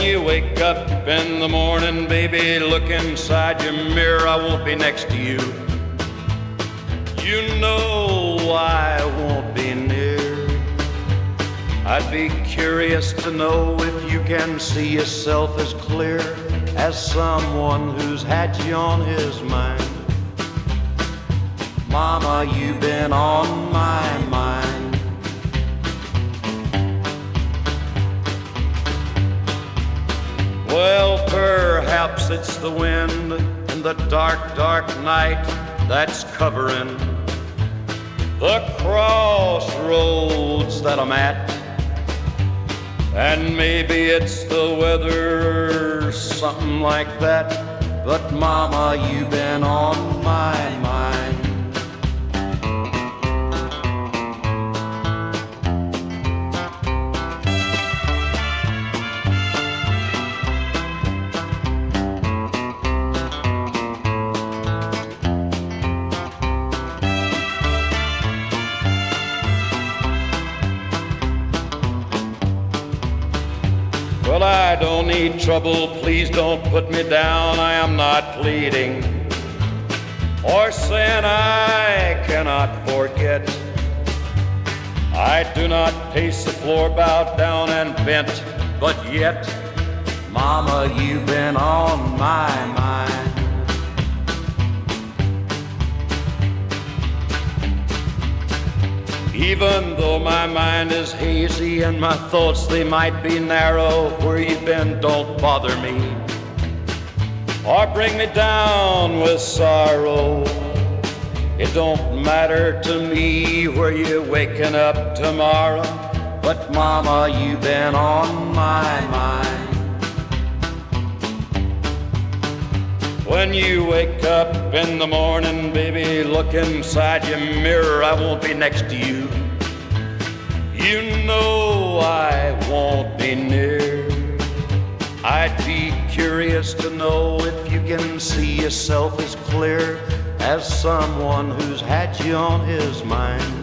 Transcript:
when you wake up in the morning, baby, look inside your mirror. I won't be next to you. You know I won't be near. I'd be curious to know if you can see yourself as clear as someone who's had you on his mind. Mama, you've been on my mind. Perhaps it's the wind in the dark, dark night that's covering the crossroads that I'm at. And maybe it's the weather, something like that. But mama, you've been on my mind. I don't need trouble, please don't put me down. I am not pleading or saying I cannot forget. I do not pace the floor, bowed down and bent, but yet, Mama, you've been on my mind. Even though my mind is hazy and my thoughts they might be narrow, where you've been don't bother me or bring me down with sorrow. It don't matter to me where you're waking up tomorrow, but mama, you've been on my mind. When you wake up in the morning, baby, look inside your mirror. I won't be next to you. You know I won't be near. I'd be curious to know if you can see yourself as clear as someone who's had you on his mind.